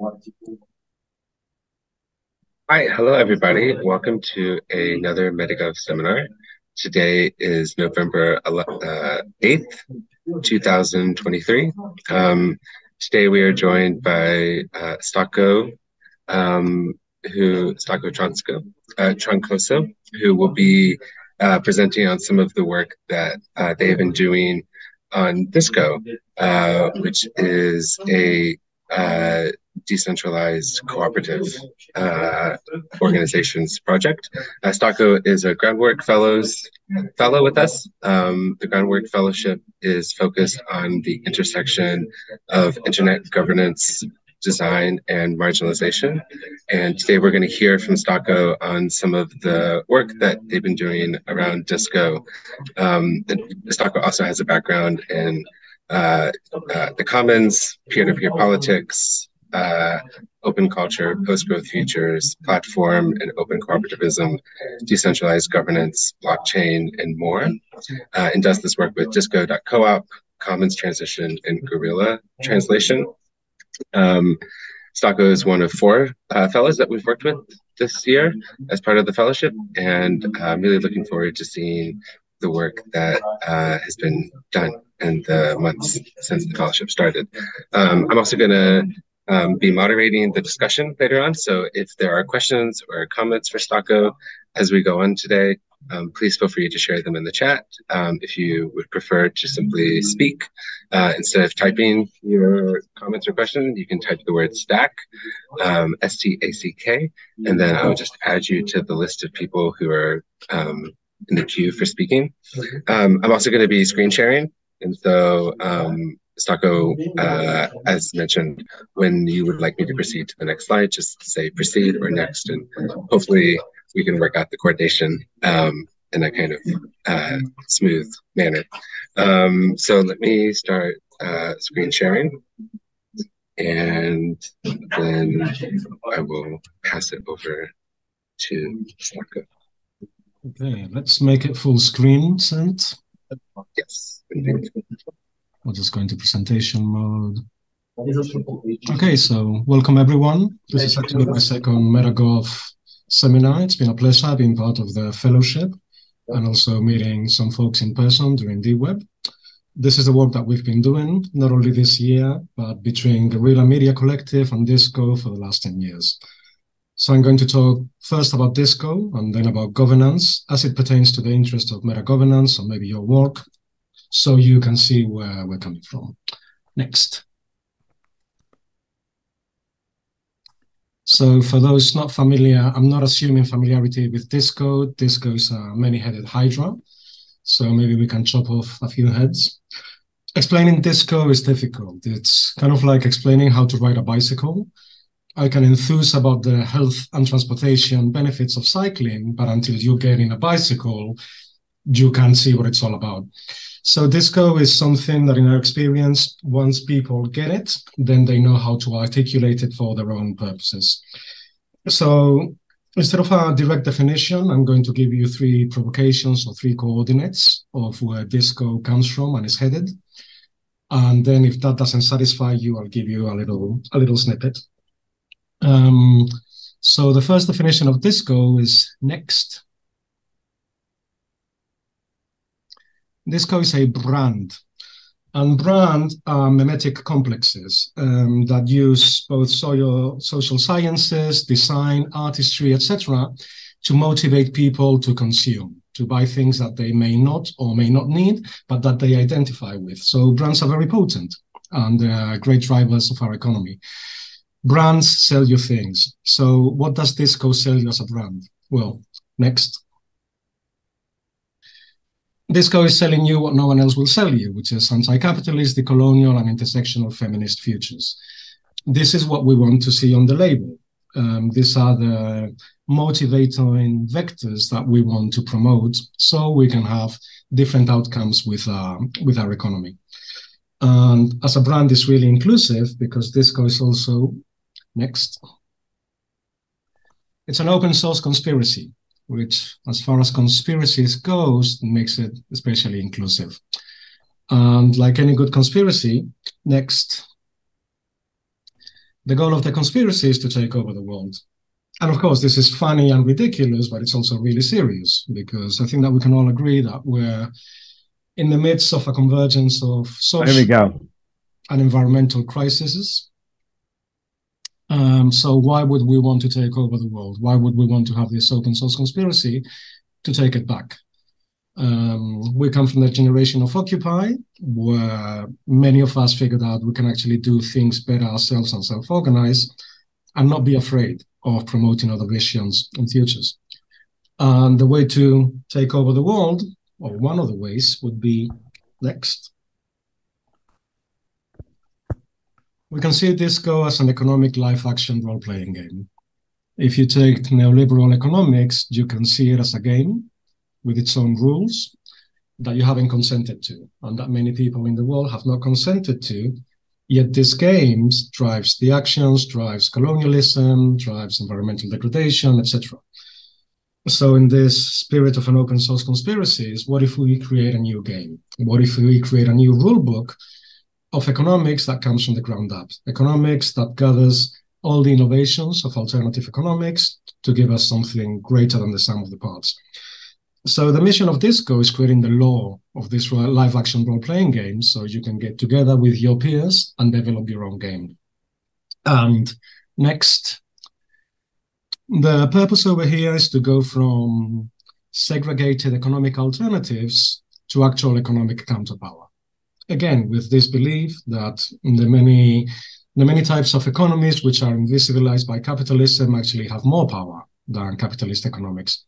Hi, hello everybody. Welcome to another MetaGov seminar. Today is November uh, 8th, 2023. Um, today we are joined by uh, Stacco, um, who Stacco Tronsko, uh, Troncoso, who will be uh, presenting on some of the work that uh, they've been doing on Disco, uh, which is a uh, decentralized cooperative uh, organizations project. Uh, Stacco is a Groundwork Fellows fellow with us. Um, the Groundwork Fellowship is focused on the intersection of internet governance, design, and marginalization. And today we're going to hear from Stacco on some of the work that they've been doing around disco. Um, Stacco also has a background in uh, uh, the commons, peer-to-peer politics, uh, open culture, post-growth futures, platform and open cooperativism, decentralized governance, blockchain, and more. And does this work with disco.coop, Commons Transition, and Guerrilla Translation. Um, Stacco is one of four uh, fellows that we've worked with this year as part of the fellowship, and I'm really looking forward to seeing the work that uh, has been done in the months since the fellowship started. Um, I'm also going to um, be moderating the discussion later on. So if there are questions or comments for Stacco as we go on today, um, please feel free to share them in the chat. Um, if you would prefer to simply speak uh, instead of typing your comments or questions, you can type the word stack, um, S-T-A-C-K, and then I'll just add you to the list of people who are um, in the queue for speaking. Um, I'm also going to be screen sharing. And so um, uh, as mentioned, when you would like me to proceed to the next slide, just say proceed or next, and hopefully we can work out the coordination um, in a kind of uh, smooth manner. Um, so let me start uh, screen sharing, and then I will pass it over to Stacco. Okay, let's make it full screen, Sent. Yes. We'll just go into presentation mode. Okay, so welcome everyone. This is actually my second MetaGov seminar. It's been a pleasure being part of the fellowship and also meeting some folks in person during DWeb. This is the work that we've been doing, not only this year, but between the Guerrilla Media Collective and Disco for the last 10 years. So I'm going to talk first about Disco and then about governance as it pertains to the interest of meta governance or maybe your work, so you can see where we're coming from. Next. So for those not familiar, I'm not assuming familiarity with Disco. Disco is a many-headed hydra. So maybe we can chop off a few heads. Explaining Disco is difficult. It's kind of like explaining how to ride a bicycle I can enthuse about the health and transportation benefits of cycling, but until you get in a bicycle, you can't see what it's all about. So disco is something that in our experience, once people get it, then they know how to articulate it for their own purposes. So instead of a direct definition, I'm going to give you three provocations or three coordinates of where disco comes from and is headed. And then if that doesn't satisfy you, I'll give you a little a little snippet. Um, so the first definition of disco is next. Disco is a brand. And brand are memetic complexes um, that use both social, social sciences, design, artistry, etc., to motivate people to consume, to buy things that they may not or may not need, but that they identify with. So brands are very potent and are great drivers of our economy brands sell you things. So what does Disco sell you as a brand? Well, next. Disco is selling you what no one else will sell you, which is anti-capitalist, decolonial, and intersectional feminist futures. This is what we want to see on the label. Um, these are the motivating vectors that we want to promote so we can have different outcomes with, uh, with our economy. And as a brand is really inclusive because Disco is also Next. It's an open source conspiracy, which, as far as conspiracies goes, makes it especially inclusive. And like any good conspiracy, next, the goal of the conspiracy is to take over the world. And of course, this is funny and ridiculous, but it's also really serious because I think that we can all agree that we're in the midst of a convergence of social there we go. and environmental crises. Um, so why would we want to take over the world? Why would we want to have this open source conspiracy to take it back? Um, we come from the generation of Occupy, where many of us figured out we can actually do things better ourselves and self-organize and not be afraid of promoting other visions and futures. And the way to take over the world, or one of the ways, would be next. We can see Disco as an economic live action role playing game. If you take neoliberal economics, you can see it as a game with its own rules that you haven't consented to, and that many people in the world have not consented to. Yet this game drives the actions, drives colonialism, drives environmental degradation, etc. So, in this spirit of an open source conspiracy, what if we create a new game? What if we create a new rule book of economics that comes from the ground up? Economics that gathers all the innovations of alternative economics to give us something greater than the sum of the parts. So the mission of Disco is creating the law of this live action role playing game so you can get together with your peers and develop your own game. And next, the purpose over here is to go from segregated economic alternatives to actual economic counterpower. Again, with this belief that the many the many types of economies which are invisibilized by capitalism actually have more power than capitalist economics.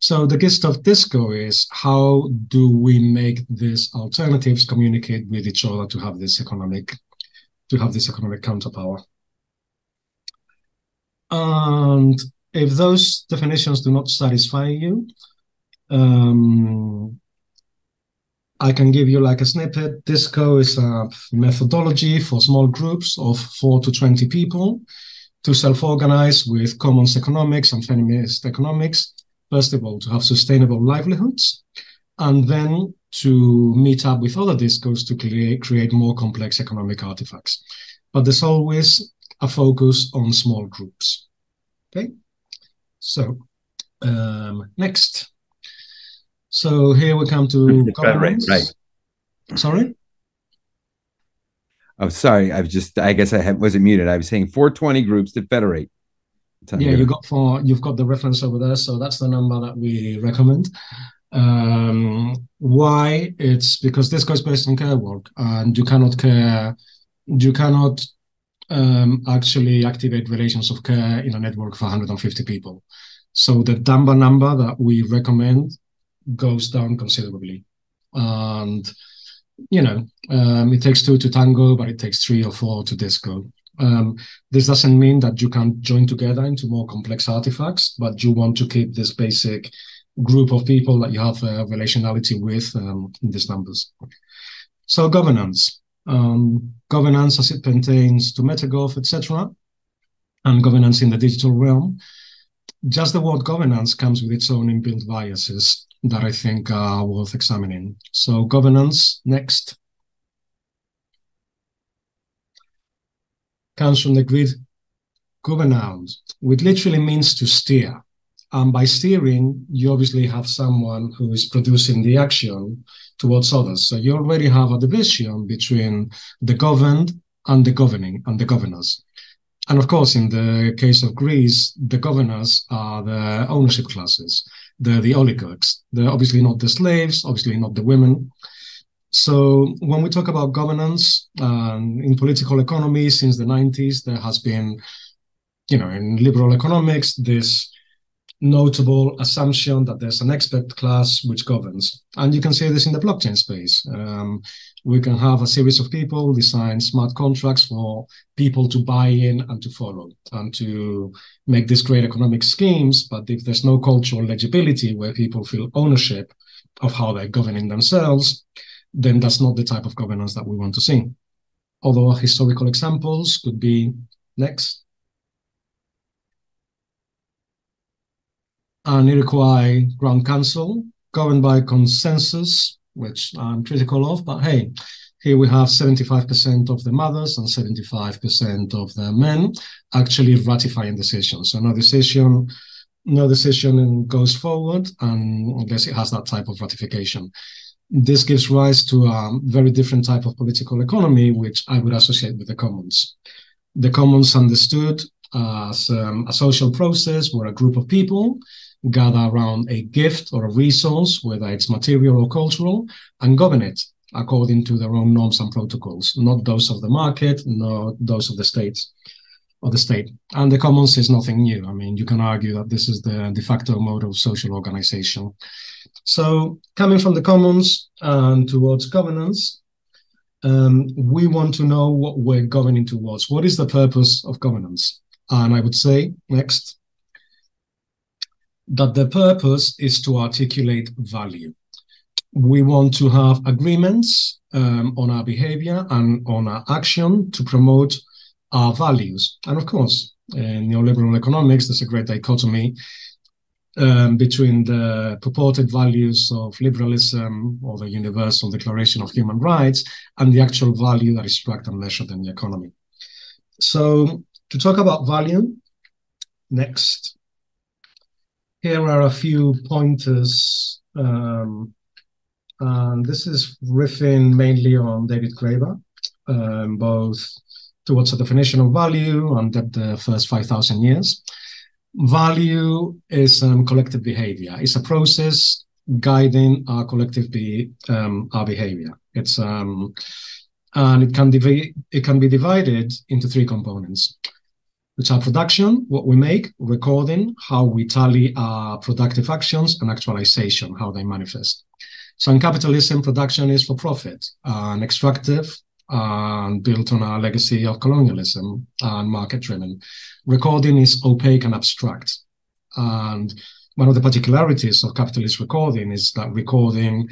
So the gist of Disco is how do we make these alternatives communicate with each other to have this economic to have this economic counterpower. And if those definitions do not satisfy you, um, I can give you like a snippet. Disco is a methodology for small groups of four to 20 people to self-organize with commons economics and feminist economics first of all, to have sustainable livelihoods, and then to meet up with other discos to create, create more complex economic artifacts. But there's always a focus on small groups. Okay, so um, next. So here we come to governance. Right. Sorry. Oh, sorry. I was just. I guess I wasn't muted. I was saying 420 groups to federate yeah, you got for you've got the reference over there, so that's the number that we recommend. Um, why? It's because this goes based on care work, and you cannot care, you cannot um, actually activate relations of care in a network of 150 people. So the Dunbar number that we recommend goes down considerably, and you know um, it takes two to tango, but it takes three or four to disco. Um, this doesn't mean that you can't join together into more complex artifacts, but you want to keep this basic group of people that you have a relationality with um, in these numbers. So governance, um, governance as it pertains to MetaGov, etc., and governance in the digital realm. Just the word governance comes with its own inbuilt biases that I think are worth examining. So governance, next. comes from the Greek governance, which literally means to steer. And by steering, you obviously have someone who is producing the action towards others. So you already have a division between the governed and the governing and the governors. And of course, in the case of Greece, the governors are the ownership classes, the, the oligarchs. They're obviously not the slaves, obviously not the women. So when we talk about governance um, in political economy since the 90s, there has been, you know, in liberal economics, this notable assumption that there's an expert class which governs. And you can see this in the blockchain space. Um, we can have a series of people design smart contracts for people to buy in and to follow and to make these great economic schemes. But if there's no cultural legibility where people feel ownership of how they're governing themselves, then that's not the type of governance that we want to see. Although historical examples could be next. Uh, An Iroquois Grand Council governed by consensus, which I'm critical of, but hey, Here we have 75% of the mothers and 75% of the men actually ratifying decisions. So no decision, no decision goes forward and unless it has that type of ratification. This gives rise to a very different type of political economy, which I would associate with the commons. The commons understood as um, a social process where a group of people gather around a gift or a resource, whether it's material or cultural, and govern it according to their own norms and protocols, not those of the market, not those of the states or the state. And the commons is nothing new. I mean, you can argue that this is the de facto mode of social organization. So coming from the commons and towards governance, um, we want to know what we're governing towards. What is the purpose of governance? And I would say, next, that the purpose is to articulate value. We want to have agreements um, on our behavior and on our action to promote our values. And of course, in neoliberal economics, there's a great dichotomy um, between the purported values of liberalism or the Universal Declaration of Human Rights and the actual value that is tracked and measured in the economy. So, to talk about value, next, here are a few pointers. Um, and this is riffing mainly on David Graeber, um, both towards the definition of value and the first 5,000 years Value is um, collective behavior. It's a process guiding our collective be um, our behavior. It's um, and it can it can be divided into three components, which are production, what we make, recording, how we tally our productive actions, and actualization, how they manifest. So in capitalism, production is for profit and extractive and built on a legacy of colonialism and market driven. Recording is opaque and abstract. And one of the particularities of capitalist recording is that recording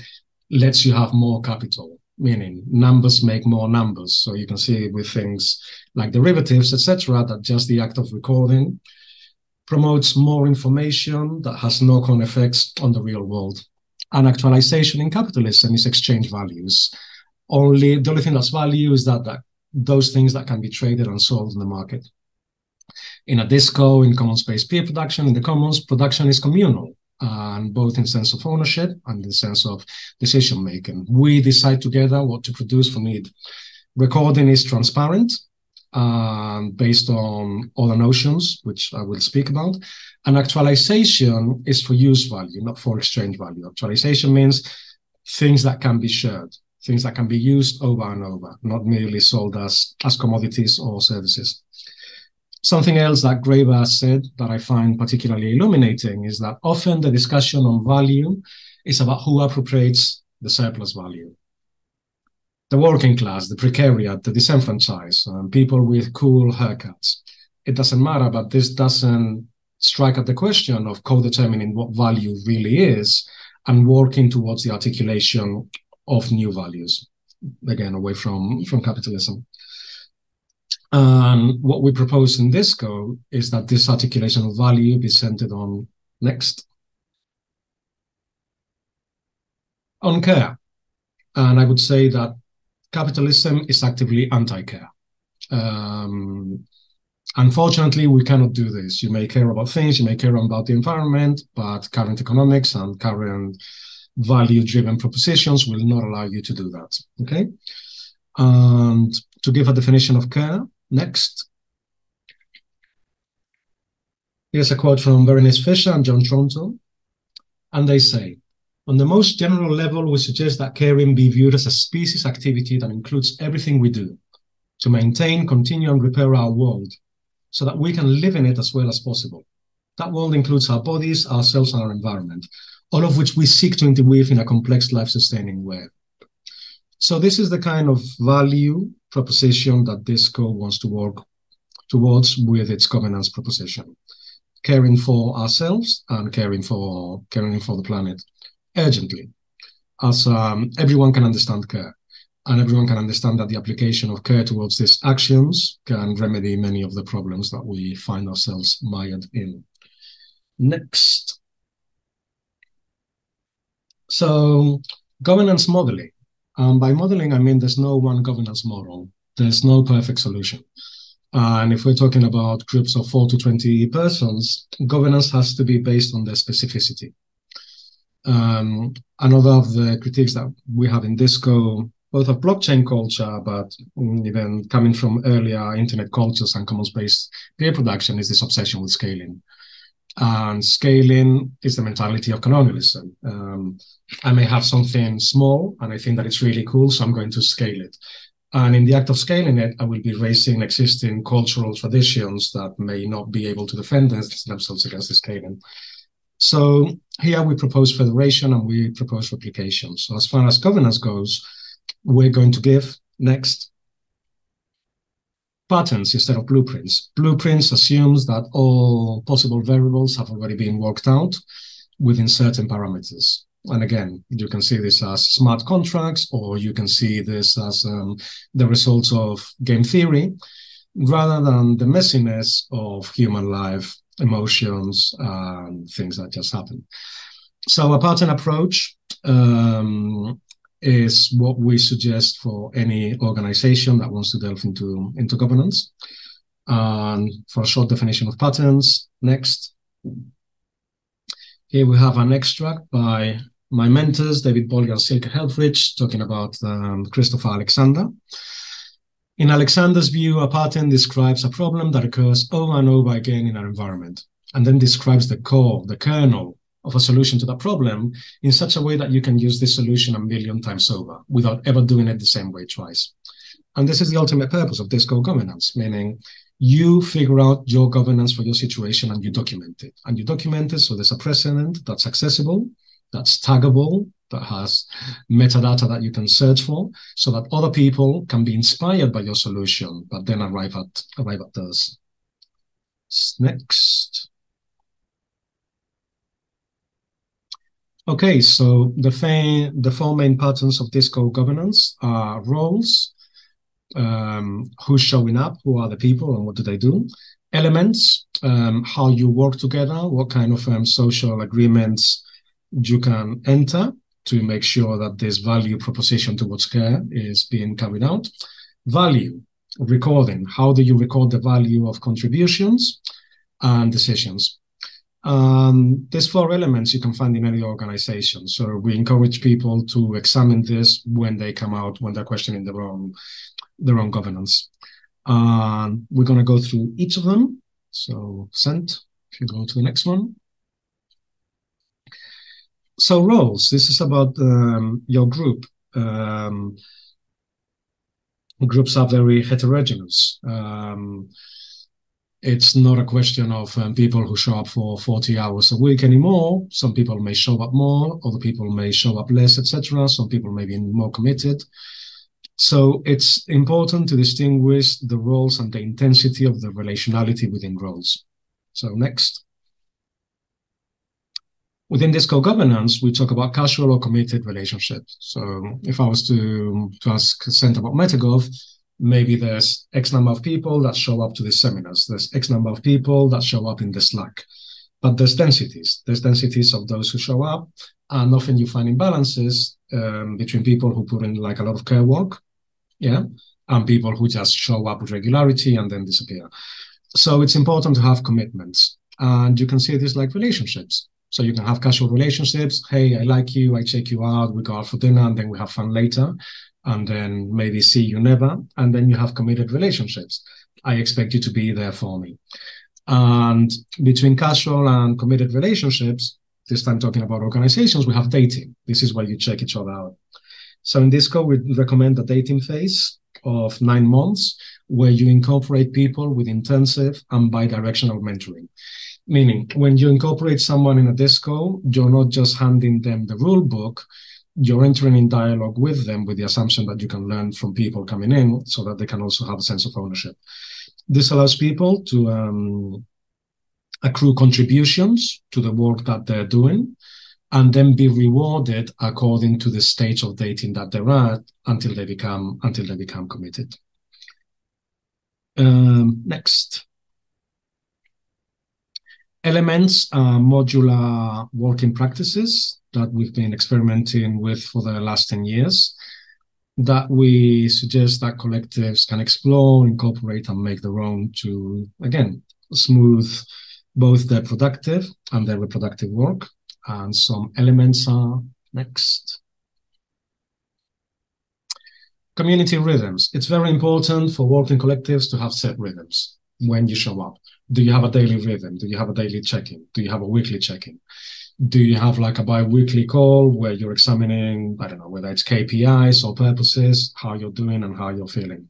lets you have more capital, meaning numbers make more numbers. So you can see with things like derivatives, etc., that just the act of recording promotes more information that has knock-on effects on the real world. And actualization in capitalism is exchange values only the only thing that's value is that, that those things that can be traded and sold in the market. In a disco, in commons-based peer production, in the commons, production is communal, and both in sense of ownership and in sense of decision making. We decide together what to produce for need. Recording is transparent and based on other notions, which I will speak about. And actualization is for use value, not for exchange value. Actualization means things that can be shared things that can be used over and over, not merely sold as, as commodities or services. Something else that Graeber said that I find particularly illuminating is that often the discussion on value is about who appropriates the surplus value. The working class, the precariat, the disenfranchised, um, people with cool haircuts. It doesn't matter, but this doesn't strike at the question of co-determining what value really is and working towards the articulation of new values, again, away from, from capitalism. And what we propose in DISCO is that this articulation of value be centered on next. On care. And I would say that capitalism is actively anti-care. Um, unfortunately, we cannot do this. You may care about things, you may care about the environment, but current economics and current value driven propositions will not allow you to do that. Okay. And to give a definition of care, next. Here's a quote from Berenice Fisher and Joan Tronto. And they say, on the most general level, we suggest that caring be viewed as a species activity that includes everything we do to maintain, continue, and repair our world so that we can live in it as well as possible. That world includes our bodies, ourselves, and our environment all of which we seek to interweave in a complex life-sustaining way. So this is the kind of value proposition that DISCO wants to work towards with its governance proposition, caring for ourselves and caring for caring for the planet urgently, as um, everyone can understand care, and everyone can understand that the application of care towards these actions can remedy many of the problems that we find ourselves mired in. Next. So governance modeling. Um, by modeling, I mean there's no one governance model. There's no perfect solution. And if we're talking about groups of four to 20 persons, governance has to be based on their specificity. Um, another of the critiques that we have in Disco, both of blockchain culture, but even coming from earlier internet cultures and commons-based peer production, is this obsession with scaling. And scaling is the mentality of colonialism. Um, I may have something small and I think that it's really cool, so I'm going to scale it. And in the act of scaling it, I will be raising existing cultural traditions that may not be able to defend themselves against the scaling. So here we propose federation and we propose replication. So as far as governance goes, we're going to give next patterns instead of blueprints. Blueprints assumes that all possible variables have already been worked out within certain parameters. And again, you can see this as smart contracts, or you can see this as um, the results of game theory, rather than the messiness of human life, emotions, and things that just happen. So a pattern approach um, is what we suggest for any organization that wants to delve into, into governance. And for a short definition of patterns, next. Here we have an extract by my mentors, David Bollier and Silke Helfrich, talking about um, Christopher Alexander. In Alexander's view, a pattern describes a problem that occurs over and over again in our environment, and then describes the core, the kernel of a solution to that problem in such a way that you can use this solution a million times over without ever doing it the same way twice. And this is the ultimate purpose of Disco governance, meaning you figure out your governance for your situation and you document it. And you document it so there's a precedent that's accessible that's taggable, that has metadata that you can search for, so that other people can be inspired by your solution, but then arrive at arrive at theirs. Next. Okay, so the, the four main patterns of Disco governance are roles, um, who's showing up, who are the people, and what do they do? Elements, um, how you work together, what kind of um, social agreements you can enter to make sure that this value proposition towards care is being carried out. Value, recording. How do you record the value of contributions and decisions? Um, these four elements you can find in any organization. So we encourage people to examine this when they come out, when they're questioning their own, their own governance. Um, we're going to go through each of them. So, sent, if you go to the next one so roles. This is about um, your group. Um, groups are very heterogeneous. It's not a question of um, people who show up for 40 hours a week anymore. Some people may show up more, other people may show up less, etc. Some people may be more committed. So it's important to distinguish the roles and the intensity of the relationality within roles. So next. Within Disco governance, we talk about casual or committed relationships. So if I was to, to ask Center about Metagov, maybe there's X number of people that show up to the seminars. There's X number of people that show up in the Slack. But there's densities. There's densities of those who show up. And often you find imbalances um, between people who put in like a lot of care work, yeah, and people who just show up with regularity and then disappear. So it's important to have commitments. And you can see this like relationships. So you can have casual relationships. Hey, I like you. I check you out. We go out for dinner and then we have fun later. And then maybe see you never. And then you have committed relationships. I expect you to be there for me. And between casual and committed relationships, this time talking about organizations, we have dating. This is where you check each other out. So in Disco, we recommend a dating phase of nine months where you incorporate people with intensive and bi-directional mentoring. Meaning, when you incorporate someone in a disco, you're not just handing them the rule book, you're entering in dialogue with them with the assumption that you can learn from people coming in so that they can also have a sense of ownership. This allows people to um, accrue contributions to the work that they're doing and then be rewarded according to the stage of dating that they're at until they become until they become committed. Um, next. Elements are modular working practices that we've been experimenting with for the last 10 years. that we suggest that collectives can explore, incorporate, and make their own to, again, smooth both their productive and their reproductive work. And some elements are next. Community rhythms. It's very important for working collectives to have set rhythms when you show up. Do you have a daily rhythm? Do you have a daily check-in? Do you have a weekly check-in? Do you have like a bi-weekly call where you're examining, I don't know, whether it's KPIs or purposes, how you're doing and how you're feeling?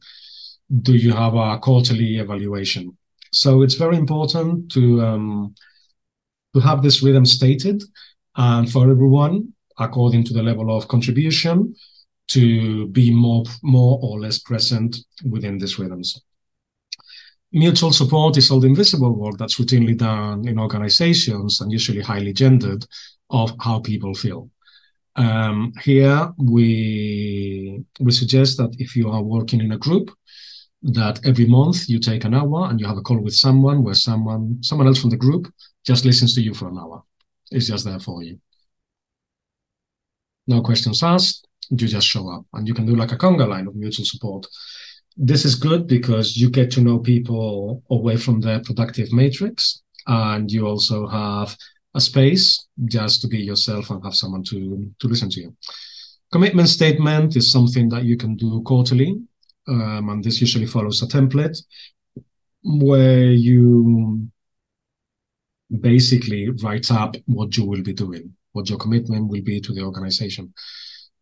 Do you have a quarterly evaluation? So it's very important to um, to have this rhythm stated and for everyone according to the level of contribution to be more more or less present within these rhythms. Mutual support is all the invisible work that's routinely done in organizations and usually highly gendered of how people feel. Um, here we we suggest that if you are working in a group, that every month you take an hour and you have a call with someone where someone someone else from the group just listens to you for an hour. It's just there for you. No questions asked you just show up and you can do like a conga line of mutual support. This is good because you get to know people away from their productive matrix and you also have a space just to be yourself and have someone to, to listen to you. Commitment statement is something that you can do quarterly, um, and this usually follows a template where you basically write up what you will be doing, what your commitment will be to the organization.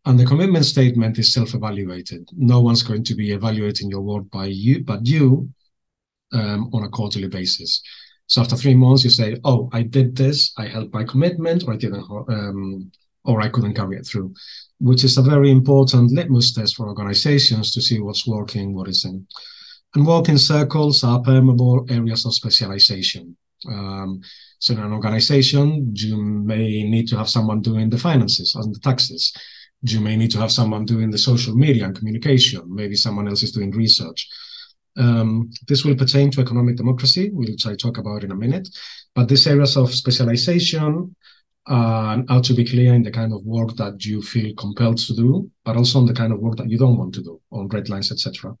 And the commitment statement is self-evaluated. No one's going to be evaluating your work by you, but you um, on a quarterly basis. So after three months, you say, "Oh, I did this. I held my commitment, or I didn't, um, or I couldn't carry it through," which is a very important litmus test for organizations to see what's working, what isn't. And working circles are permeable areas of specialization. Um, so in an organization, you may need to have someone doing the finances and the taxes you may need to have someone doing the social media and communication. Maybe someone else is doing research. Um, this will pertain to economic democracy, which I talk about in a minute. But these areas of specialization uh, are to be clear in the kind of work that you feel compelled to do, but also on the kind of work that you don't want to do on red lines, etc.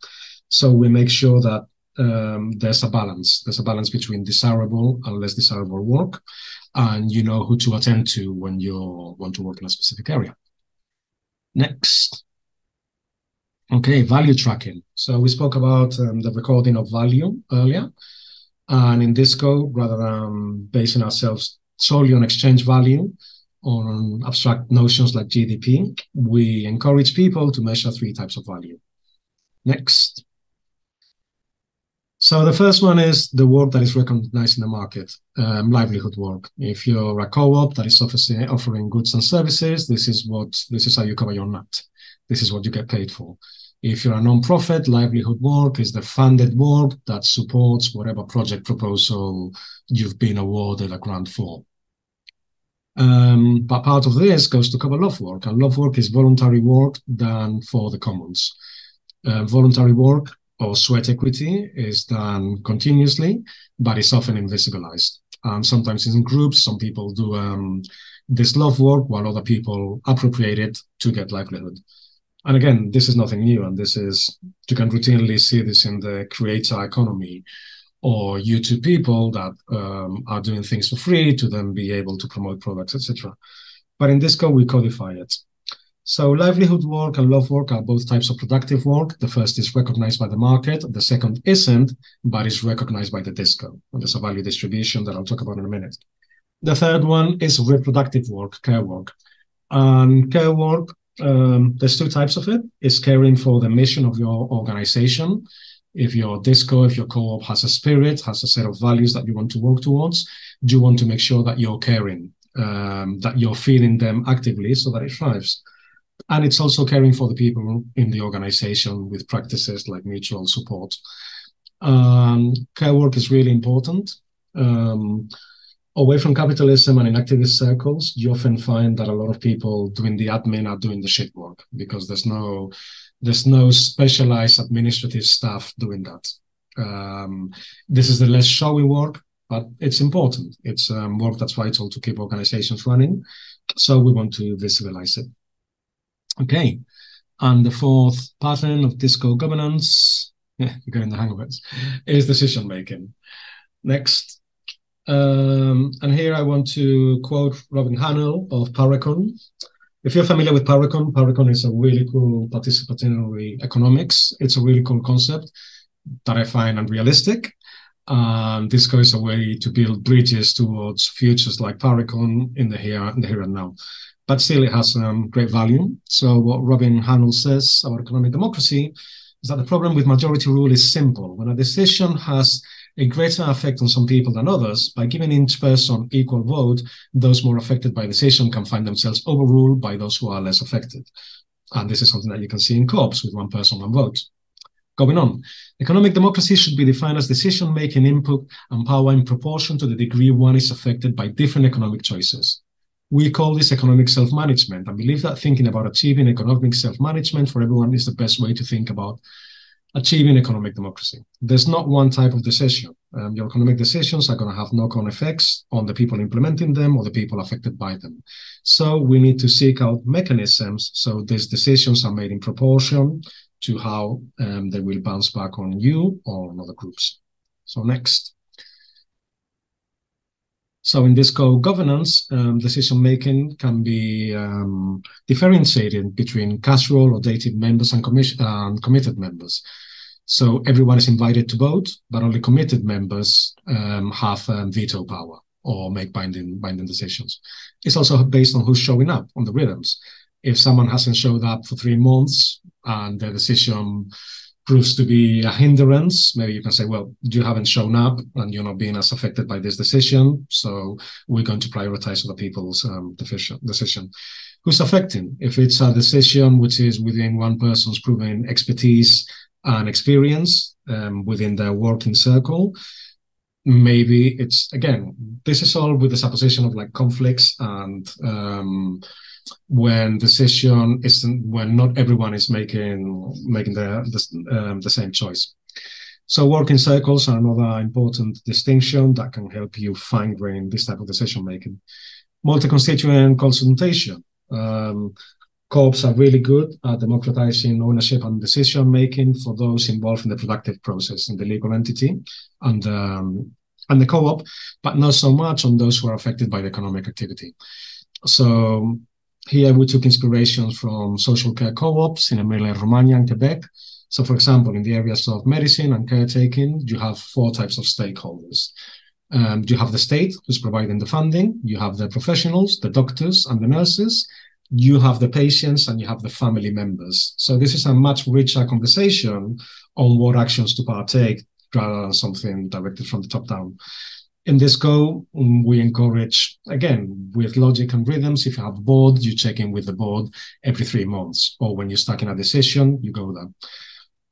So we make sure that um, there's a balance. There's a balance between desirable and less desirable work, and you know who to attend to when you want to work in a specific area. Next. Okay, value tracking. So we spoke about um, the recording of value earlier. And in Disco, rather than basing ourselves solely on exchange value, on abstract notions like GDP, we encourage people to measure three types of value. Next. So the first one is the work that is recognized in the market, um, livelihood work. If you're a co-op that is offering goods and services, this is what this is how you cover your nut. This is what you get paid for. If you're a non-profit, livelihood work is the funded work that supports whatever project proposal you've been awarded a grant for. Um, but part of this goes to cover love work, and love work is voluntary work done for the commons. Uh, voluntary work or sweat equity is done continuously, but it's often invisibilized. Um, sometimes in groups, some people do um, this love work while other people appropriate it to get livelihood. And again, this is nothing new, and this is you can routinely see this in the creator economy or YouTube people that um, are doing things for free to then be able to promote products, etc. But in Disco, we codify it. So livelihood work and love work are both types of productive work. The first is recognized by the market. The second isn't, but is recognized by the disco. And there's a value distribution that I'll talk about in a minute. The third one is reproductive work, care work. And care work, um, there's two types of it. It's caring for the mission of your organization. If your disco, if your co-op has a spirit, has a set of values that you want to work towards, do you want to make sure that you're caring, um, that you're feeding them actively so that it thrives and it's also caring for the people in the organization with practices like mutual support. Um, care work is really important. Um, away from capitalism and in activist circles, you often find that a lot of people doing the admin are doing the shit work because there's no there's no specialized administrative staff doing that. Um, this is the less showy work, but it's important. It's um, work that's vital to keep organizations running. So we want to visualize it. Okay. And the fourth pattern of Disco governance, yeah, you're the hang of it, is decision making. Next. Um, and here I want to quote Robin Hahnel of Parecon. If you're familiar with Parecon, Parecon is a really cool participatory economics. It's a really cool concept that I find unrealistic. And Disco is a way to build bridges towards futures like Parecon in the here, in the here and now but still it has um, great value. So what Robin Hahnel says about economic democracy is that the problem with majority rule is simple. When a decision has a greater effect on some people than others, by giving each person equal vote, those more affected by the decision can find themselves overruled by those who are less affected. And this is something that you can see in co-ops with one person, one vote. Going on, economic democracy should be defined as decision-making input and power in proportion to the degree one is affected by different economic choices. We call this economic self-management and believe that thinking about achieving economic self-management for everyone is the best way to think about achieving economic democracy. There's not one type of decision. Um, your economic decisions are going to have knock-on effects on the people implementing them or the people affected by them. So we need to seek out mechanisms so these decisions are made in proportion to how um, they will bounce back on you or on other groups. So next. So in Disco governance, um, decision-making can be um, differentiated between casual or dated members and committed members. So everyone is invited to vote, but only committed members um, have um, veto power or make binding binding decisions. It's also based on who's showing up on the rhythms. If someone hasn't showed up for three months and the decision proves to be a hindrance, maybe you can say, well, you haven't shown up and you're not being as affected by this decision. So we're going to prioritize other people's um, decision. Who's affecting? If it's a decision which is within one person's proven expertise and experience um, within their working circle, maybe it's again, this is all with the supposition of like conflicts and um, when decision isn't when not everyone is making making the the, um, the same choice. So working circles are another important distinction that can help you fine grain this type of decision making. Multi-constituent consultation. Um, co-ops are really good at democratizing ownership and decision making for those involved in the productive process in the legal entity and um, and the co-op, but not so much on those who are affected by the economic activity. So here we took inspirations from social care co-ops in Emilia-Romagna and Quebec. So for example, in the areas of medicine and caretaking, you have four types of stakeholders. Um, you have the state who's providing the funding, you have the professionals, the doctors and the nurses, you have the patients and you have the family members. So this is a much richer conversation on what actions to partake rather than something directed from the top down in Disco, um, we encourage, again, with logic and rhythms, if you have a board, you check in with the board every three months, or when you're stuck in a decision, you go there.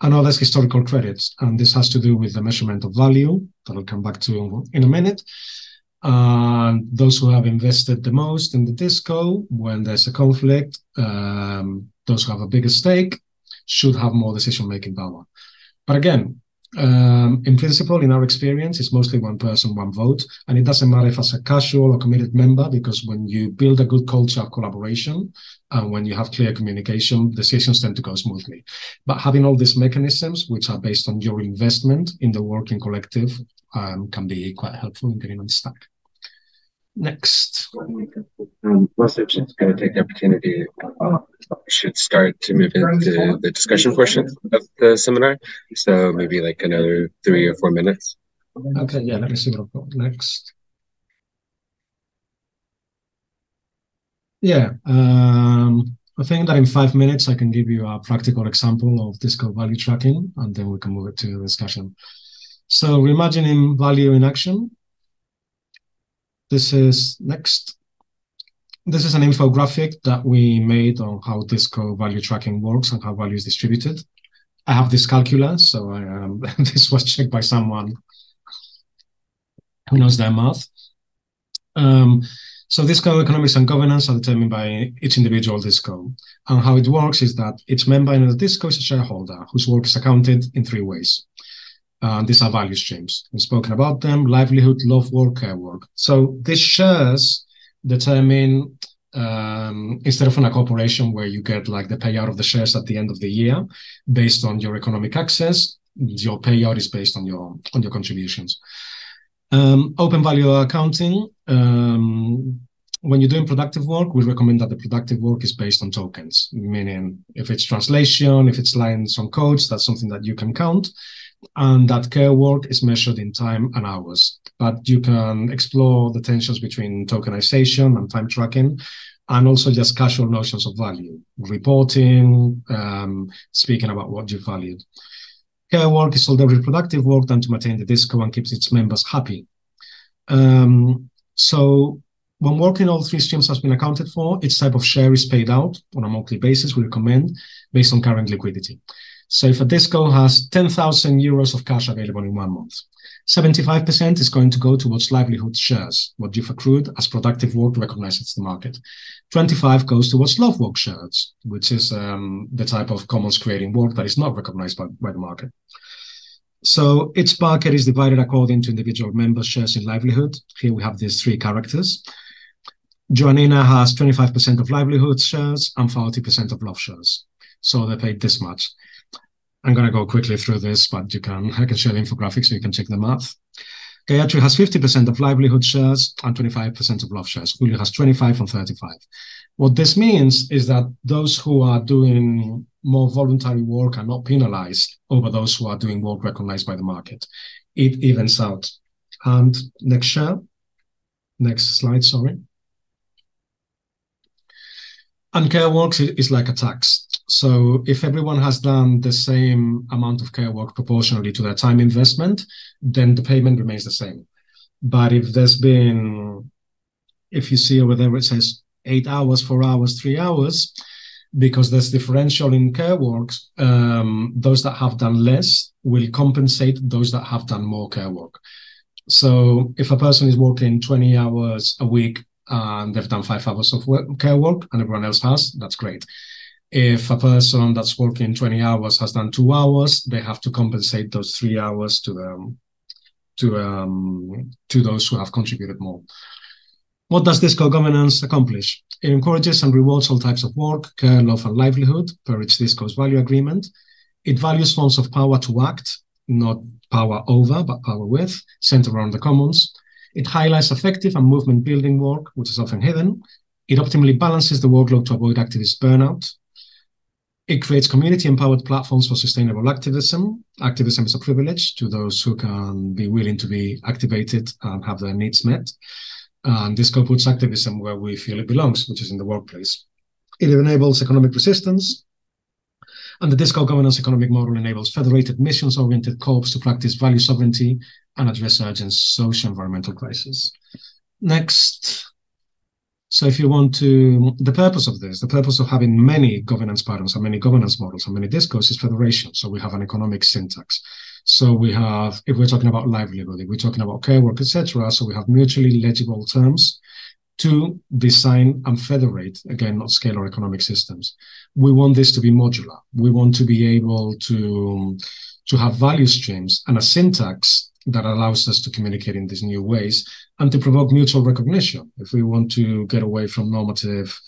Another is historical credits, and this has to do with the measurement of value that I'll come back to in a minute. And those who have invested the most in the disco, when there's a conflict, um, those who have a bigger stake should have more decision-making power. But again, um, in principle, in our experience, it's mostly one person, one vote. And it doesn't matter if it's a casual or committed member, because when you build a good culture of collaboration and when you have clear communication, decisions tend to go smoothly. But having all these mechanisms, which are based on your investment in the working collective, um, can be quite helpful in getting on the stack. Next. Um, of just going to take the opportunity. Uh, should start to move into the discussion portion of the seminar. So maybe like another three or four minutes. Okay, yeah, let me see what I've got next. Yeah, um, I think that in five minutes I can give you a practical example of disco value tracking, and then we can move it to the discussion. So reimagining value in action. This is next. This is an infographic that we made on how Disco value tracking works and how value is distributed. I have this calculator, so I, um, this was checked by someone who knows their math. Um, so Disco economics and governance are determined by each individual Disco. And how it works is that each member in the Disco is a shareholder whose work is accounted in three ways. These are value streams. We've spoken about them, livelihood, love work, care work. So these shares determine um, instead of in a corporation where you get like the payout of the shares at the end of the year based on your economic access, your payout is based on your on your contributions. Um, open value accounting. Um, when you're doing productive work, we recommend that the productive work is based on tokens, meaning if it's translation, if it's lines on codes, that's something that you can count. And that care work is measured in time and hours. But you can explore the tensions between tokenization and time tracking, and also just casual notions of value, reporting, um, speaking about what you valued. Care work is all the reproductive work done to maintain the disco and keeps its members happy. Um, so when working all three streams has been accounted for, each type of share is paid out on a monthly basis, we recommend, based on current liquidity. So if a disco has 10,000 euros of cash available in one month, 75% is going to go towards livelihood shares, what you've accrued as productive work recognizes the market. 25 goes towards love work shares, which is um, the type of commons creating work that is not recognized by, by the market. So each bucket is divided according to individual member shares in livelihood. Here we have these three characters. Joanina has 25% of livelihood shares and 40% of love shares. So they paid this much. I'm going to go quickly through this, but you can I can share the infographic so you can check the math. Gayatri has 50% of livelihood shares and 25% of love shares. Julio has 25 and 35. What this means is that those who are doing more voluntary work are not penalized over those who are doing work recognized by the market. It evens out. And next share, next slide, sorry. And care works is like a tax. So if everyone has done the same amount of care work proportionally to their time investment, then the payment remains the same. But if there's been, if you see over there, it says eight hours, four hours, three hours, because there's differential in care works, um, those that have done less will compensate those that have done more care work. So if a person is working 20 hours a week and they've done five hours of work, care work and everyone else has, that's great. If a person that's working 20 hours has done two hours, they have to compensate those three hours to them to um, to those who have contributed more. What does this co-governance accomplish? It encourages and rewards all types of work, care, love, and livelihood per its DISCO's value agreement. It values forms of power to act, not power over, but power with, centered around the commons. It highlights effective and movement building work, which is often hidden. It optimally balances the workload to avoid activist burnout. It creates community empowered platforms for sustainable activism. Activism is a privilege to those who can be willing to be activated and have their needs met. And DISCO puts activism where we feel it belongs, which is in the workplace. It enables economic resistance, and the DISCO governance economic model enables federated missions-oriented corps to practice value sovereignty and address urgent social environmental crisis. Next. So if you want to, the purpose of this, the purpose of having many governance patterns and many governance models and many discourses is federation. So we have an economic syntax. So we have, if we're talking about livelihood, if we're talking about care work, etc. So we have mutually legible terms to design and federate, again, not scalar economic systems. We want this to be modular. We want to be able to, to have value streams and a syntax that allows us to communicate in these new ways and to provoke mutual recognition. If we want to get away from normative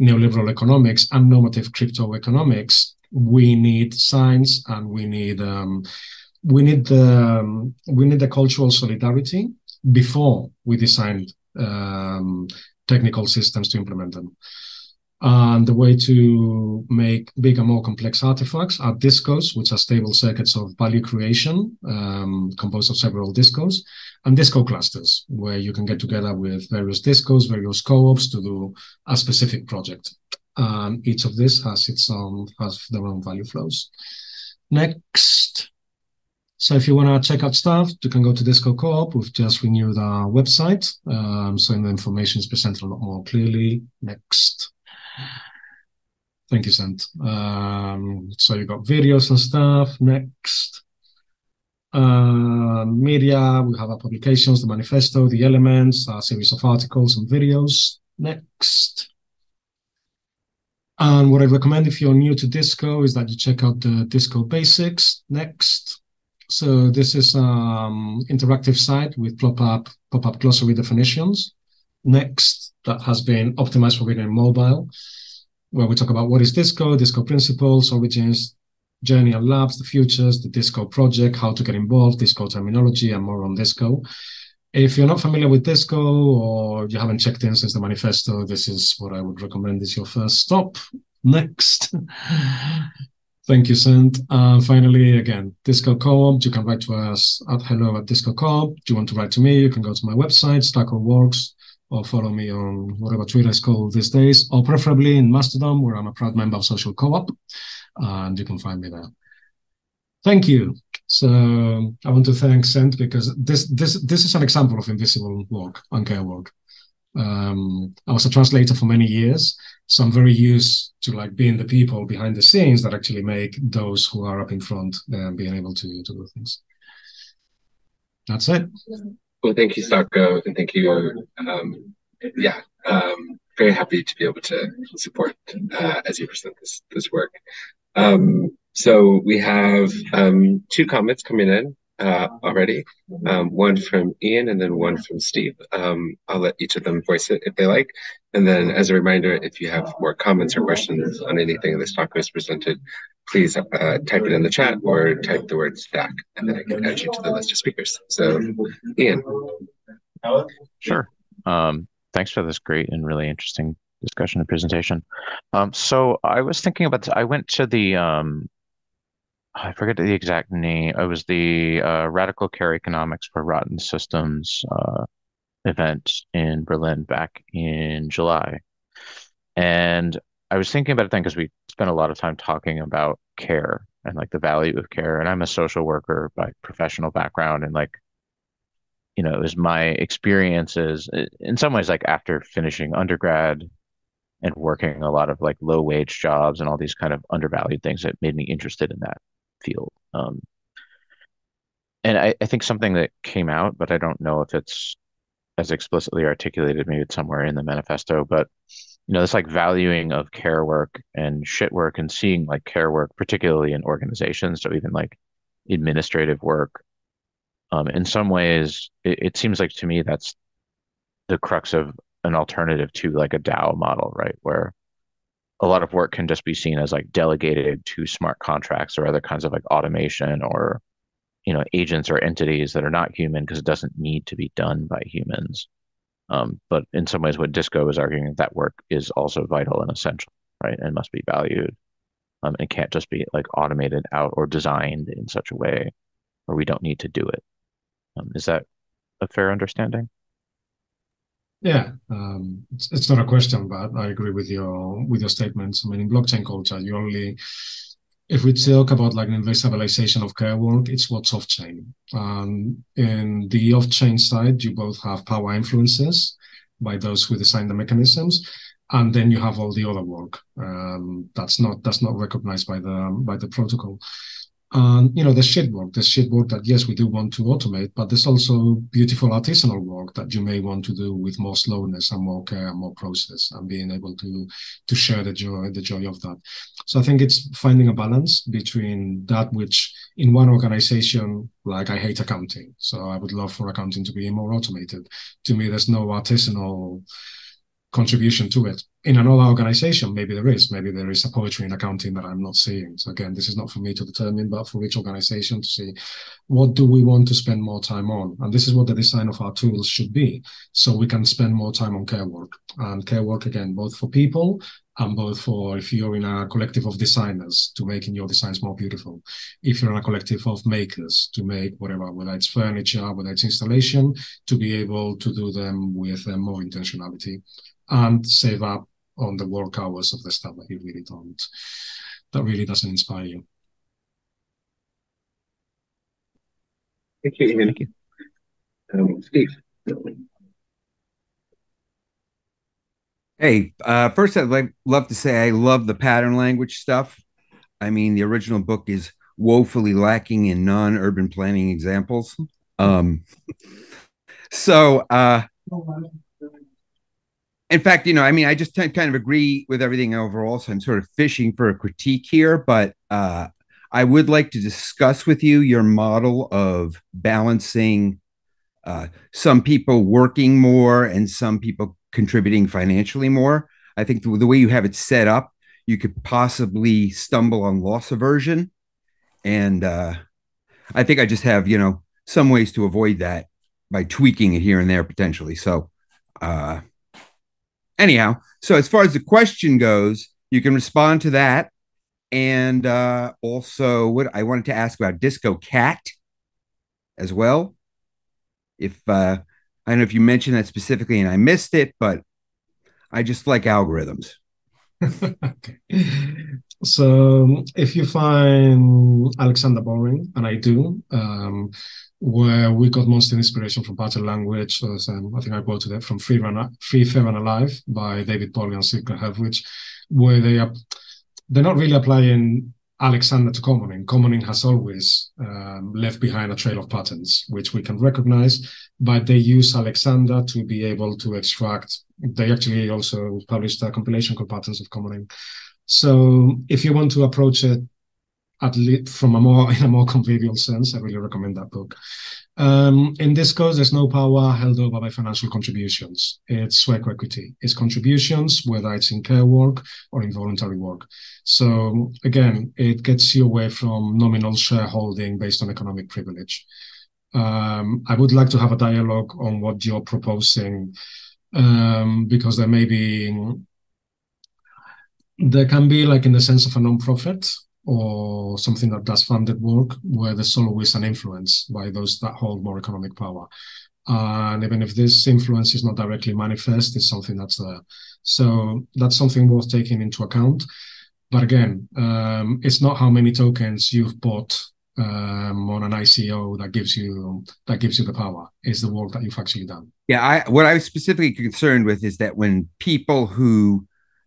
neoliberal economics and normative crypto economics, we need signs and we need um, we need the um, we need the cultural solidarity before we design um, technical systems to implement them. And the way to make bigger, more complex artifacts are discos, which are stable circuits of value creation um, composed of several discos, and disco clusters, where you can get together with various discos, various co-ops to do a specific project. Each of these has its own has their own value flows. Next. So if you want to check out stuff, you can go to Disco Co-op. We've just renewed our website. Um, so the information is presented a lot more clearly. Next. Thank you, Sant. Um, so you got videos and stuff. Next. Uh, media, we have our publications, the manifesto, the elements, a series of articles and videos. Next. And what I recommend if you're new to Disco is that you check out the Disco basics. Next. So this is um interactive site with pop-up pop-up glossary definitions next that has been optimized for being mobile, where we talk about what is Disco, Disco principles, origins, journey and labs, the futures, the Disco project, how to get involved, Disco terminology, and more on Disco. If you're not familiar with Disco or you haven't checked in since the manifesto, this is what I would recommend is your first stop. Next. Thank you, Sant. Uh, finally, again, Disco Co-op, you can write to us at hello at Disco Co-op. Do you want to write to me? You can go to my website, Stacco Works, or follow me on whatever Twitter is called these days, or preferably in Mastodon, where I'm a proud member of Social Co-op, and you can find me there. Thank you. So I want to thank Sant because this this this is an example of invisible work, care work. Um, I was a translator for many years, so I'm very used to like being the people behind the scenes that actually make those who are up in front uh, being able to to do things. That's it. Well, thank you, Stacco, and thank you. Um, yeah, um, very happy to be able to support uh, as you present this this work. Um, so we have um, two comments coming in uh, already, um, one from Ian and then one from Steve. Um, I'll let each of them voice it if they like. And then as a reminder, if you have more comments or questions on anything this talk was presented, please uh, type it in the chat or type the word stack and then I can add you to the list of speakers. So Ian. Sure. Um, thanks for this great and really interesting discussion and presentation. Um, so I was thinking about, I went to the um, I forget the exact name. It was the uh, Radical Care Economics for Rotten Systems uh, event in Berlin back in July. And I was thinking about it then because we spent a lot of time talking about care and like the value of care. And I'm a social worker by professional background. And like, you know, it was my experiences in some ways, like after finishing undergrad and working a lot of like low wage jobs and all these kind of undervalued things that made me interested in that field. Um, and I, I think something that came out, but I don't know if it's as explicitly articulated. Maybe it's somewhere in the manifesto, but you know, this like valuing of care work and shit work and seeing like care work, particularly in organizations, so even like administrative work. Um, in some ways, it, it seems like to me that's the crux of an alternative to like a DAO model, right? Where a lot of work can just be seen as like delegated to smart contracts or other kinds of like automation or you know agents or entities that are not human because it doesn't need to be done by humans um, but in some ways what disco is arguing that work is also vital and essential right and must be valued um, and can't just be like automated out or designed in such a way where we don't need to do it. Um, is that a fair understanding yeah, um, it's, it's not a question, but I agree with your with your statements. I mean, in blockchain culture, you only if we talk about like an invisibilization of care work, it's what's off chain. Um, in the off chain side, you both have power influences by those who design the mechanisms, and then you have all the other work um, that's not that's not recognized by the by the protocol. And you know, the shit work, the shit work that yes, we do want to automate, but there's also beautiful artisanal work that you may want to do with more slowness and more care and more process and being able to to share the joy, the joy of that. So I think it's finding a balance between that which in one organization, like I hate accounting. So I would love for accounting to be more automated. To me, there's no artisanal contribution to it. In another organization, maybe there is. Maybe there is a poetry in accounting that I'm not seeing. So again, this is not for me to determine, but for each organization to see what do we want to spend more time on. And this is what the design of our tools should be. So we can spend more time on care work. And care work, again, both for people and both for if you're in a collective of designers to making your designs more beautiful. If you're in a collective of makers to make whatever, whether it's furniture, whether it's installation, to be able to do them with uh, more intentionality and save up on the work hours of the stuff that you really don't, that really doesn't inspire you. Thank you, Ian. Thank you. Um, Steve. Hey, uh, first I'd like love to say I love the pattern language stuff. I mean, the original book is woefully lacking in non-urban planning examples. Um, so uh, in fact, you know, I mean, I just kind of agree with everything overall. So I'm sort of fishing for a critique here, but uh, I would like to discuss with you your model of balancing uh, some people working more and some people contributing financially more. I think the, the way you have it set up, you could possibly stumble on loss aversion. And uh, I think I just have, you know, some ways to avoid that by tweaking it here and there potentially. So, uh, anyhow, so as far as the question goes, you can respond to that. And uh, also, what I wanted to ask about Disco Cat as well. If uh, I don't know if you mentioned that specifically and I missed it, but I just like algorithms. okay. So if you find Alexander boring, and I do, um, where we got most of the inspiration from pattern language, as um, I think I quoted it from Free, Run, Free Fair and Alive by David Bollier and Silke Helfrich, where they are they're not really applying Alexander to Commoning. Commoning has always um, left behind a trail of patterns, which we can recognize, but they use Alexander to be able to extract. They actually also published a compilation called Patterns of Commoning. So if you want to approach it at least from a more in a more convivial sense, I really recommend that book. Um, in this case, there's no power held over by financial contributions. It's sweat equity. It's contributions, whether it's in care work or in voluntary work. So again, it gets you away from nominal shareholding based on economic privilege. Um, I would like to have a dialogue on what you're proposing um, because there may be there can be like in the sense of a non-profit or something that does funded work where there's always an influence by those that hold more economic power. And even if this influence is not directly manifest, it's something that's there. So that's something worth taking into account. But again, um, it's not how many tokens you've bought um, on an ICO that gives you that gives you the power. It's the work that you've actually done. Yeah, I what I was specifically concerned with is that when people who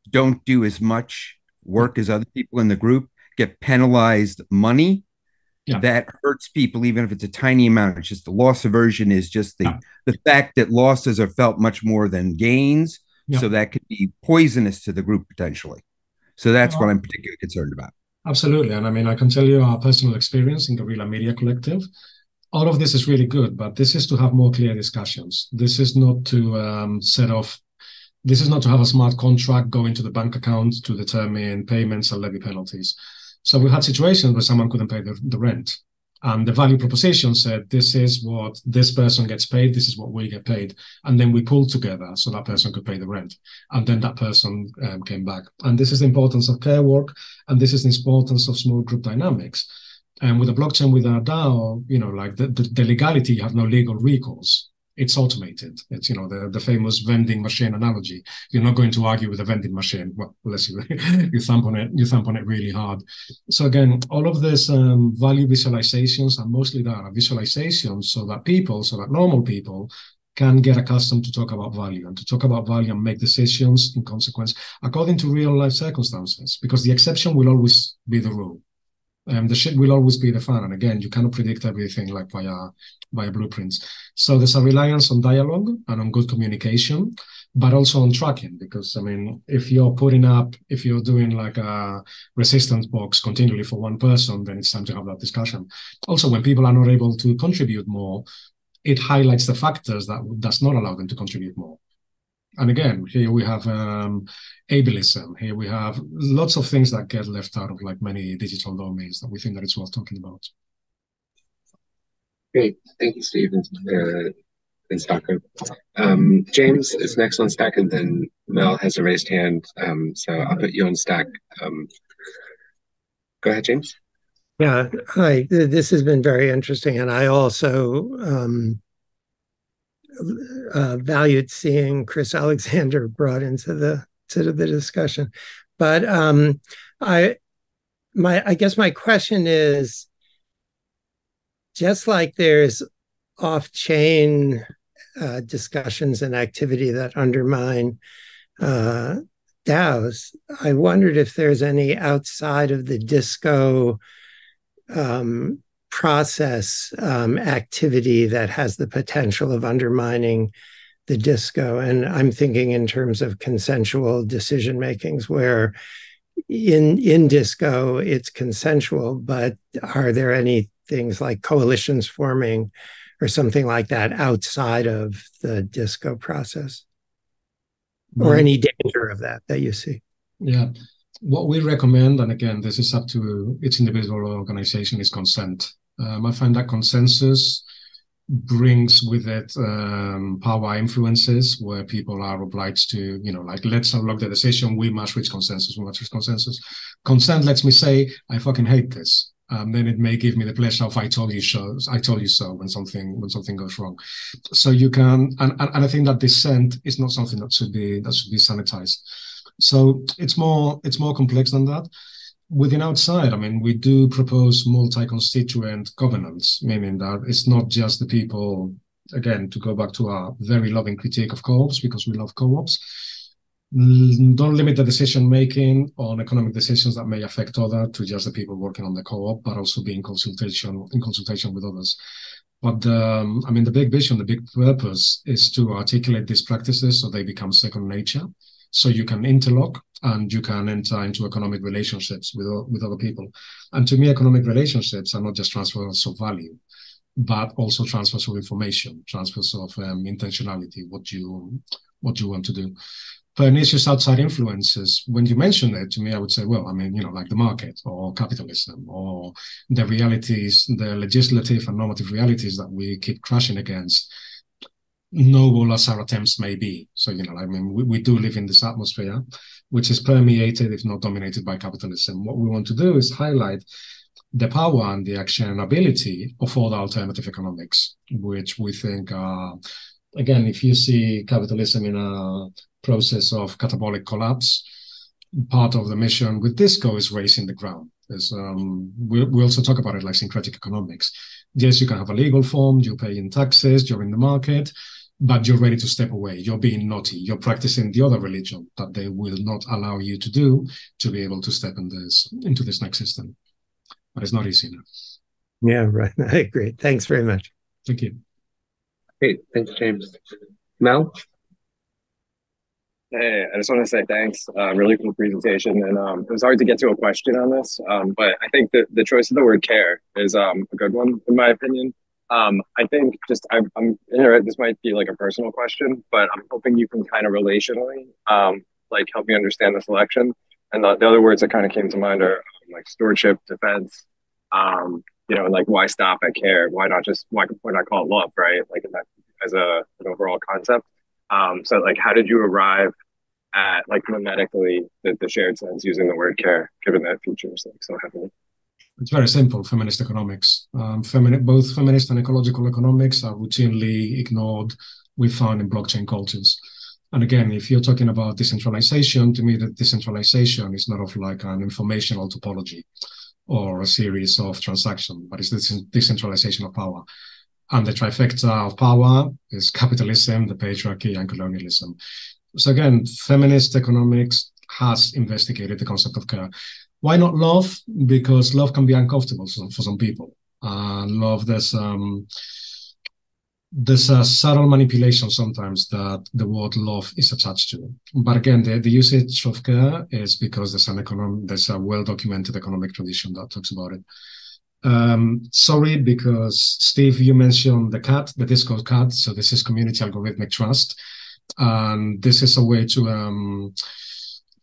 don't do as much work as other people in the group get penalized money yeah. that hurts people even if it's a tiny amount. It's just the loss aversion is just the yeah. the fact that losses are felt much more than gains. Yeah. so that could be poisonous to the group potentially. So that's what i'm particularly concerned about. Absolutely. And i mean i can tell you our personal experience in guerrilla media collective. All of this is really good but this is to have more clear discussions. This is not to um, set off this is not to have a smart contract go into the bank account to determine payments and levy penalties so we had situations where someone couldn't pay the, the rent. And the value proposition said, this is what this person gets paid, this is what we get paid. And then we pulled together so that person could pay the rent. And then that person um, came back. And this is the importance of care work. And this is the importance of small group dynamics. And with a blockchain, with a DAO, you know, like the, the, the legality, you have no legal recourse it's automated. It's you know the the famous vending machine analogy. You're not going to argue with a vending machine, well, unless you you thump on it you thump on it really hard. So again, all of this um, value visualizations are mostly that are visualizations so that people, so that normal people can get accustomed to talk about value and to talk about value and make decisions in consequence according to real life circumstances because the exception will always be the rule um, the shit will always be the fun. And again, you cannot predict everything like via via blueprints. So there's a reliance on dialogue and on good communication, but also on tracking. Because I mean, if you're putting up, if you're doing like a resistance box continually for one person, then it's time to have that discussion. Also, when people are not able to contribute more, it highlights the factors that does not allow them to contribute more and again, here we have um, ableism. Here we have lots of things that get left out of like many digital domains that we think that it's worth talking about. Great, thank you, Steve and, uh, and Stacco. Um, James is next on stack, and then Mel has a raised hand. Um, so I'll put you on stack. Um, go ahead, James. Yeah, hi. This has been very interesting, and I also um, uh, valued seeing Chris Alexander brought into the to the discussion. But um, I my I guess my question is just like there's off-chain uh, discussions and activity that undermine uh, DAOs. I wondered if there's any outside of the disco um, process um, activity that has the potential of undermining the disco. And I'm thinking in terms of consensual decision makings, where in in disco it's consensual, but are there any things like coalitions forming or something like that outside of the disco process? Or any danger of that that you see? Yeah. What we recommend and again this is up to each individual organization is consent um, i find that consensus brings with it um, power influences where people are obliged to, you know, like let's unlock the decision. We must reach consensus. We must reach consensus. Consent lets me say, I fucking hate this. Um, then it may give me the pleasure of I told you so. I told you so when something when something goes wrong. So you can, and, and, and I think that dissent is not something that should be that should be sanitized. So it's more it's more complex than that within outside, I mean, we do propose multi-constituent governance, meaning that it's not just the people, again, to go back to our very loving critique of co-ops, because we love co-ops, don't limit the decision making on economic decisions that may affect other to just the people working on the co-op, but also be in consultation in consultation with others. But um, I mean, the big vision, the big purpose is to articulate these practices so they become second nature so you can interlock and you can enter into economic relationships with with other people. And to me, economic relationships are not just transfers of value, but also transfers of information, transfers of um, intentionality, what you what you want to do. Pernicious outside influences, when you mention it to me, I would say, well, I mean, you know, like the market or capitalism or the realities, the legislative and normative realities that we keep crashing against noble as our attempts may be. So, you know, I mean, we, we do live in this atmosphere, which is permeated, if not dominated by capitalism. What we want to do is highlight the power and the actionability of all the alternative economics, which we think are, again, if you see capitalism in a process of catabolic collapse, part of the mission with Disco is raising the ground. Um, we, we also talk about it like syncretic economics. Yes, you can have a legal form, you pay in taxes, you're in the market, but you're ready to step away. You're being naughty. You're practicing the other religion that they will not allow you to do to be able to step in this into this next system. But it's not easy now. Yeah, right. I agree. Thanks very much. Thank you. Great. Thanks, James. Mel? Hey, I just want to say thanks. Uh, really cool presentation, and um, it was hard to get to a question on this, um, but I think that the choice of the word "care" is um, a good one, in my opinion. Um, I think just I, I'm this might be like a personal question, but I'm hoping you can kind of relationally um, like help me understand the selection. And the, the other words that kind of came to mind are um, like stewardship, defense, um, you know, and like why stop at care? Why not just why, why not call it love, right? Like that, as a an overall concept. Um, so like, how did you arrive at like mimetically the, the shared sense using the word care, given that features like so heavily? It's very simple, feminist economics. Um, femini- both feminist and ecological economics are routinely ignored, we found in blockchain cultures. And again, if you're talking about decentralization, to me, that decentralization is not of like an informational topology or a series of transactions, but it's the decentralization of power. And the trifecta of power is capitalism, the patriarchy, and colonialism. So again, feminist economics has investigated the concept of care. Why not love? Because love can be uncomfortable for some people. Uh, love, there's um, there's a subtle manipulation sometimes that the word love is attached to. But again, the, the usage of care is because there's an economic, there's a well-documented economic tradition that talks about it. Um, sorry, because Steve, you mentioned the CAT, the Disco CAT. So this is community algorithmic trust, and this is a way to um,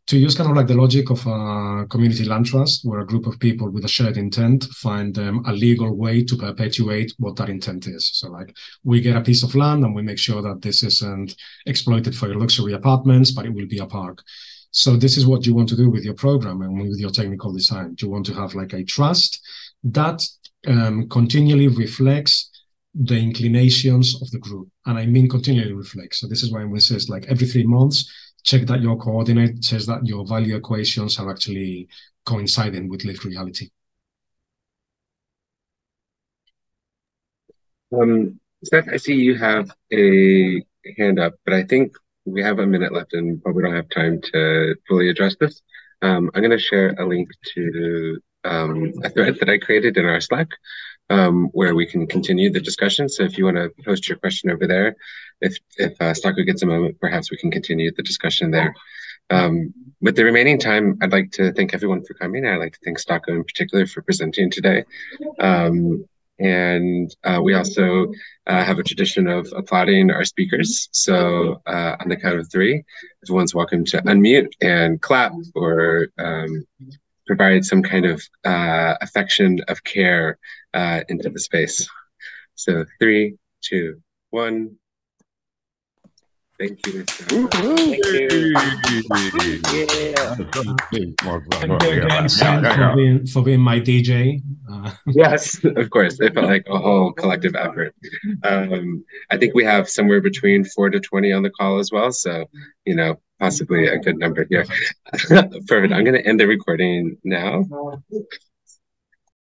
to use kind of like the logic of a community land trust, where a group of people with a shared intent find um, a legal way to perpetuate what that intent is. So, like, we get a piece of land and we make sure that this isn't exploited for your luxury apartments, but it will be a park. So, this is what you want to do with your program and with your technical design. You want to have like a trust that um, continually reflects the inclinations of the group. And I mean continually reflects. So, this is why we say like every three months, check that your coordinate says that your value equations are actually coinciding with lived reality. Um, Seth, I see you have a hand up, but I think we have a minute left and probably don't have time to fully address this. Um, I'm going to share a link to um, a thread that I created in our Slack um, where we can continue the discussion. So if you want to post your question over there, if if uh, gets a moment, perhaps we can continue the discussion there. Um, with the remaining time, I'd like to thank everyone for coming. I'd like to thank Stacco in particular for presenting today. Um, And uh, we also uh, have a tradition of applauding our speakers. So uh, on the count of three, everyone's welcome to unmute and clap or um, provide some kind of uh, affection of care uh, into the space. So three, two, one. Thank you. Thank you. Yeah. Thank you again, Sam, for being, for being my DJ. Uh, yes, of course. It felt like a whole collective effort. Um, I think we have somewhere between four to 20 on the call as well. So, you know, possibly a good number here. Perfect. I'm going to end the recording now.